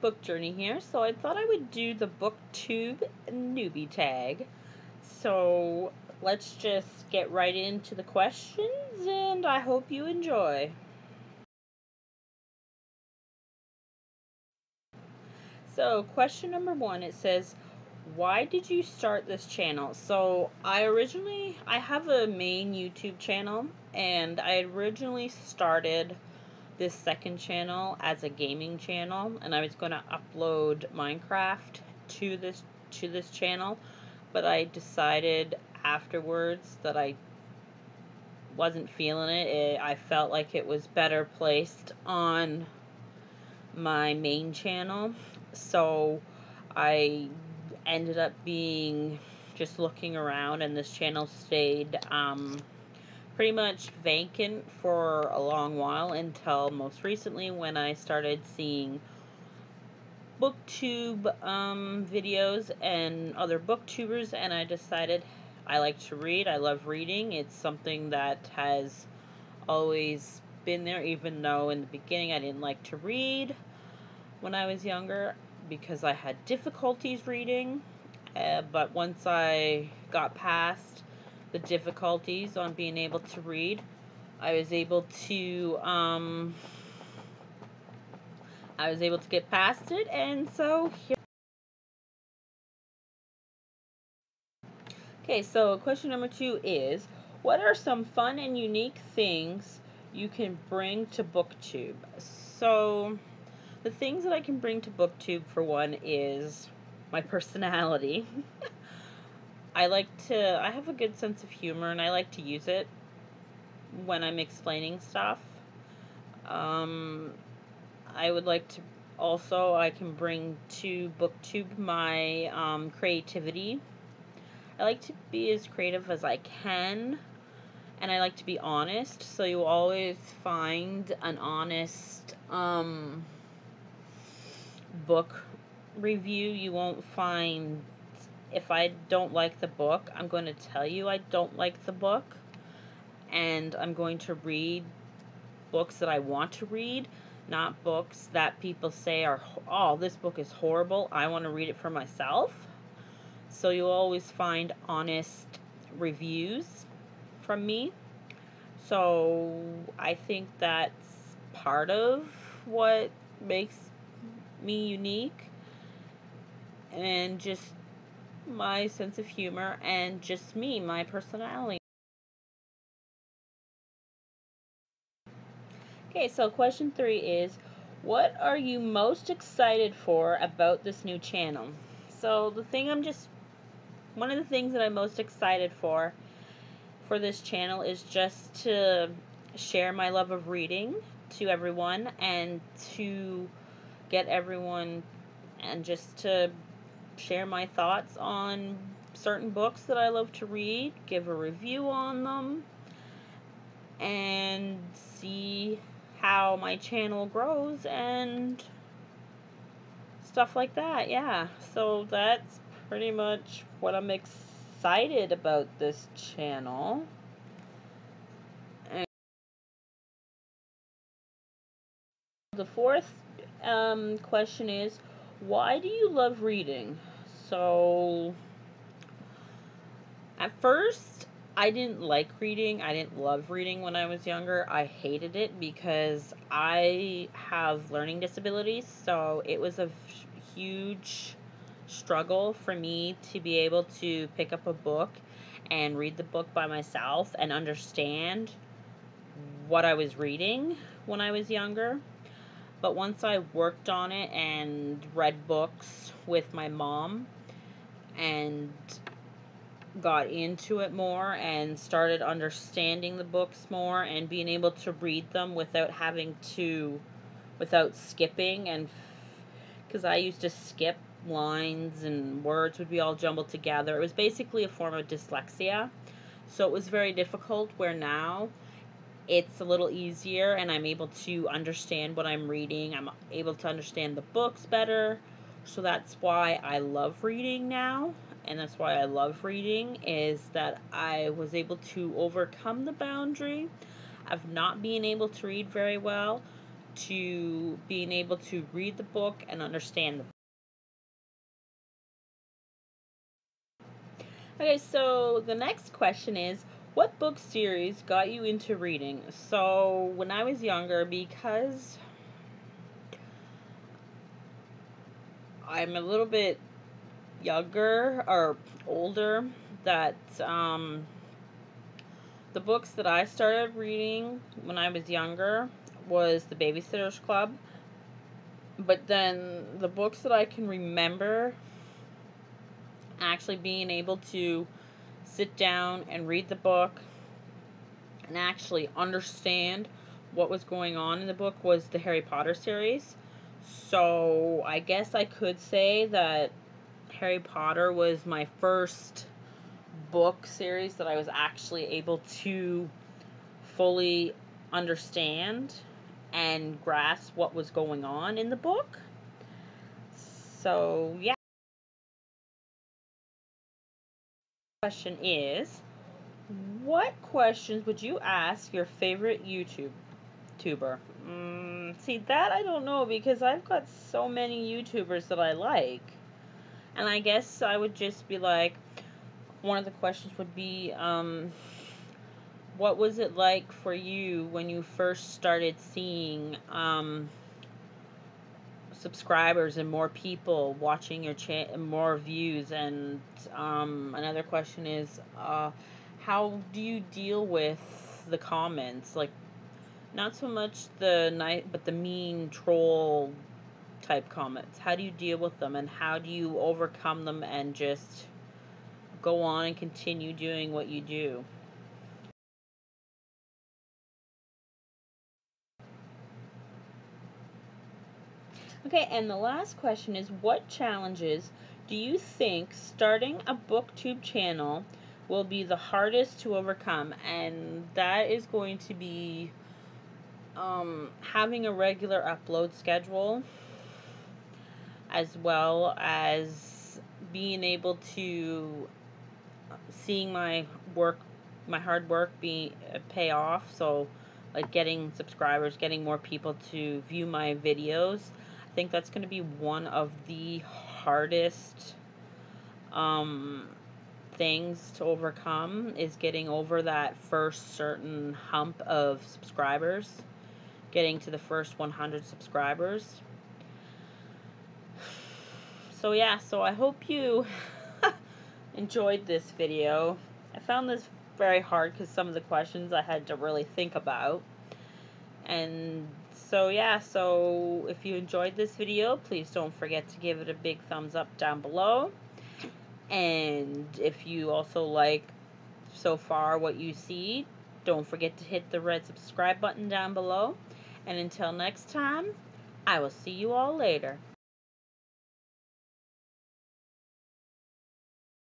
Book Journey here. So I thought I would do the BookTube newbie tag. So let's just get right into the questions and I hope you enjoy. So, question number one it says, Why did you start this channel? So, I originally, I have a main YouTube channel and I originally started this second channel as a gaming channel and I was going to upload Minecraft to this to this channel but I decided afterwards that I wasn't feeling it. it I felt like it was better placed on my main channel so I ended up being just looking around and this channel stayed um, pretty much vacant for a long while until most recently when I started seeing booktube um, videos and other booktubers and I decided I like to read. I love reading. It's something that has always been there even though in the beginning I didn't like to read when I was younger because I had difficulties reading. Uh, but once I got past the difficulties on being able to read. I was able to um, I was able to get past it, and so here. Okay, so question number two is What are some fun and unique things you can bring to BookTube? So, the things that I can bring to BookTube, for one, is my personality. I like to, I have a good sense of humor and I like to use it when I'm explaining stuff. Um, I would like to also, I can bring to BookTube my um, creativity. I like to be as creative as I can and I like to be honest, so you always find an honest um, book review. You won't find if I don't like the book, I'm going to tell you I don't like the book. And I'm going to read books that I want to read, not books that people say are, oh, this book is horrible. I want to read it for myself. So you'll always find honest reviews from me. So I think that's part of what makes me unique and just my sense of humor, and just me, my personality. Okay, so question three is What are you most excited for about this new channel? So, the thing I'm just one of the things that I'm most excited for for this channel is just to share my love of reading to everyone and to get everyone and just to share my thoughts on certain books that I love to read, give a review on them, and see how my channel grows and stuff like that. Yeah, so that's pretty much what I'm excited about this channel. The fourth um, question is why do you love reading? So, at first, I didn't like reading. I didn't love reading when I was younger. I hated it because I have learning disabilities. So, it was a huge struggle for me to be able to pick up a book and read the book by myself and understand what I was reading when I was younger. But once I worked on it and read books with my mom and got into it more and started understanding the books more and being able to read them without having to without skipping and because I used to skip lines and words would be all jumbled together. It was basically a form of dyslexia. So it was very difficult where now it's a little easier and I'm able to understand what I'm reading. I'm able to understand the books better. So that's why I love reading now. And that's why I love reading is that I was able to overcome the boundary of not being able to read very well to being able to read the book and understand the book. Okay, so the next question is what book series got you into reading? So, when I was younger, because I'm a little bit younger or older, that um, the books that I started reading when I was younger was The Babysitter's Club. But then the books that I can remember actually being able to sit down and read the book and actually understand what was going on in the book was the Harry Potter series. So I guess I could say that Harry Potter was my first book series that I was actually able to fully understand and grasp what was going on in the book. So, yeah. Question is What questions would you ask your favorite YouTube tuber? Mm, see, that I don't know because I've got so many YouTubers that I like. And I guess I would just be like, one of the questions would be um, what was it like for you when you first started seeing um, subscribers and more people watching your channel more views. And um, another question is uh, how do you deal with the comments? Like not so much the night but the mean troll type comments. How do you deal with them? And how do you overcome them and just go on and continue doing what you do. Okay, and the last question is what challenges do you think starting a booktube channel will be the hardest to overcome? And that is going to be um, having a regular upload schedule as well as being able to seeing my work, my hard work be uh, pay off. So, like getting subscribers, getting more people to view my videos. Think that's going to be one of the hardest um, things to overcome is getting over that first certain hump of subscribers, getting to the first 100 subscribers. So yeah, so I hope you enjoyed this video. I found this very hard because some of the questions I had to really think about. And so yeah, so if you enjoyed this video, please don't forget to give it a big thumbs up down below. And if you also like so far what you see, don't forget to hit the red subscribe button down below. And until next time, I will see you all later.